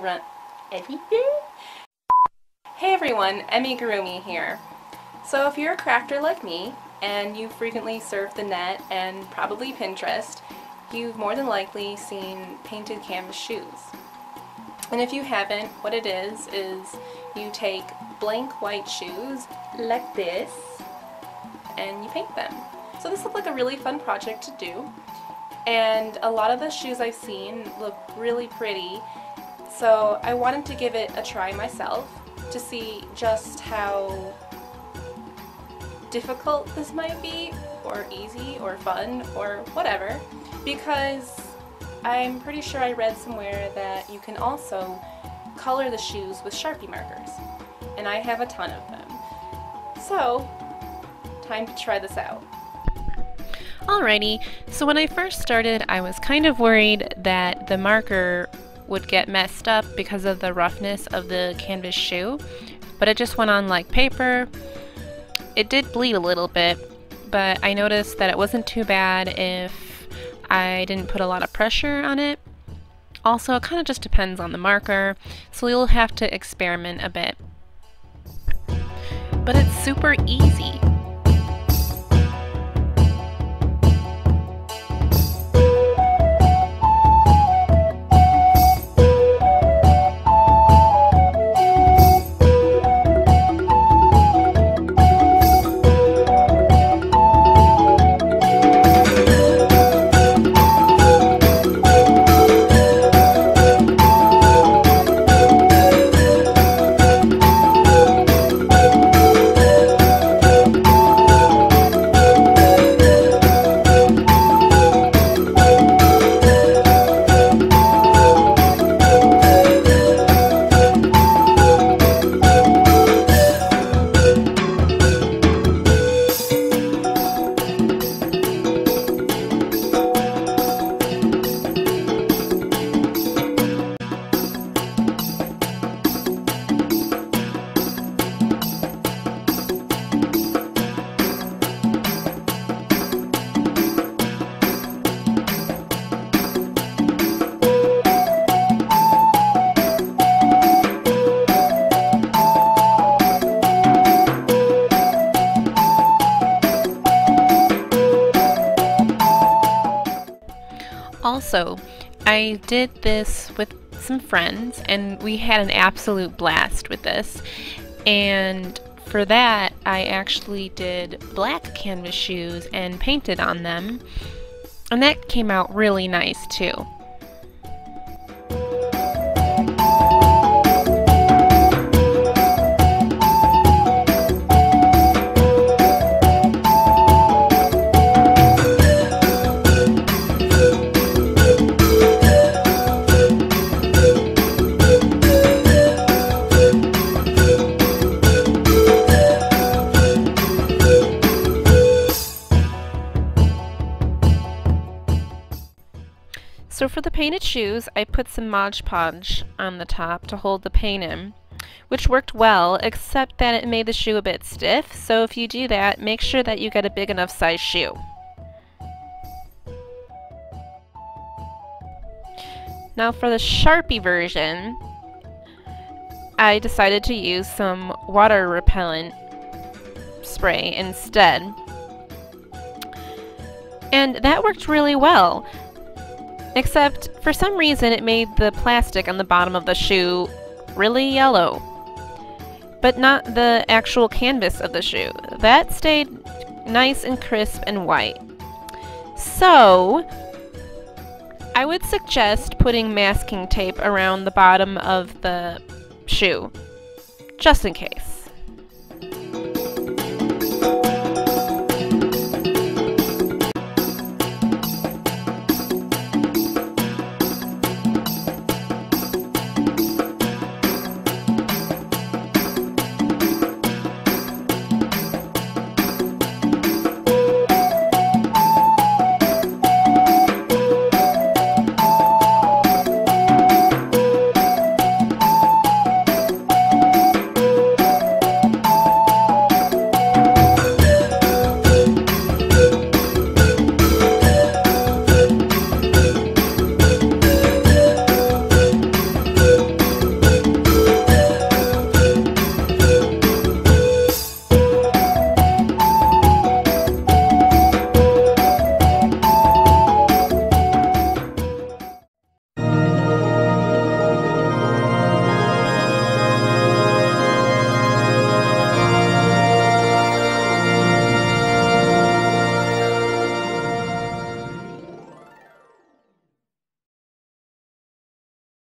run everything. Hey everyone, Emi Gurumi here. So if you're a crafter like me, and you frequently surf the net and probably Pinterest, you've more than likely seen painted canvas shoes. And if you haven't, what it is, is you take blank white shoes like this, and you paint them. So this looked like a really fun project to do. And a lot of the shoes I've seen look really pretty. So I wanted to give it a try myself to see just how difficult this might be, or easy, or fun, or whatever. Because I'm pretty sure I read somewhere that you can also color the shoes with Sharpie markers. And I have a ton of them. So, time to try this out. Alrighty, so when I first started, I was kind of worried that the marker would get messed up because of the roughness of the canvas shoe, but it just went on like paper. It did bleed a little bit, but I noticed that it wasn't too bad if I didn't put a lot of pressure on it. Also, it kind of just depends on the marker, so you'll have to experiment a bit. But it's super easy. Also, I did this with some friends and we had an absolute blast with this. And for that, I actually did black canvas shoes and painted on them. And that came out really nice too. So for the painted shoes, I put some Mod Podge on the top to hold the paint in, which worked well, except that it made the shoe a bit stiff, so if you do that, make sure that you get a big enough size shoe. Now for the Sharpie version, I decided to use some water repellent spray instead. And that worked really well. Except, for some reason, it made the plastic on the bottom of the shoe really yellow. But not the actual canvas of the shoe. That stayed nice and crisp and white. So, I would suggest putting masking tape around the bottom of the shoe, just in case.